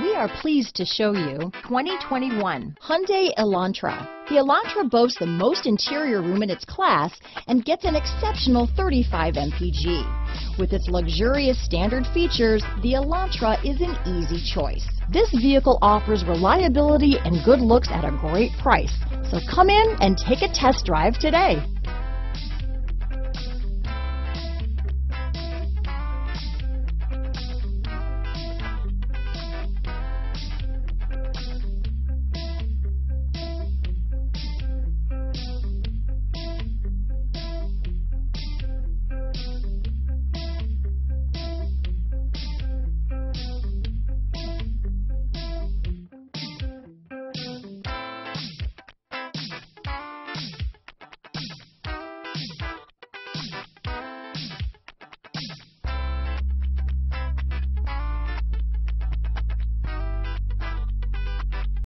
We are pleased to show you 2021 Hyundai Elantra. The Elantra boasts the most interior room in its class and gets an exceptional 35 mpg. With its luxurious standard features, the Elantra is an easy choice. This vehicle offers reliability and good looks at a great price. So come in and take a test drive today.